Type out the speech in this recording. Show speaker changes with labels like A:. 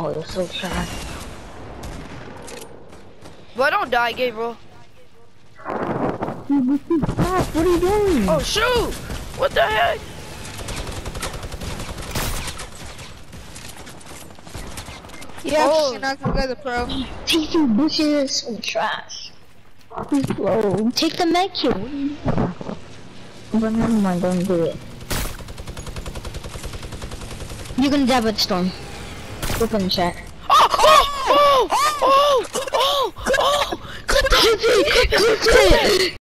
A: Oh, you're so trash.
B: But don't die, Gabriel.
A: Dude, this is. What are you doing?
B: Oh shoot! What the heck?
C: Yeah,
B: Oh.
C: you're not gonna go to pro.
A: Take your bushes. and trash. Too slow. Take the med kit. What are you doing? But never mind, don't do it. You're gonna die by the storm. The chat.
B: Oh! Oh! Oh! Oh! Oh! oh. Cut the-
A: Clip it! Clip it!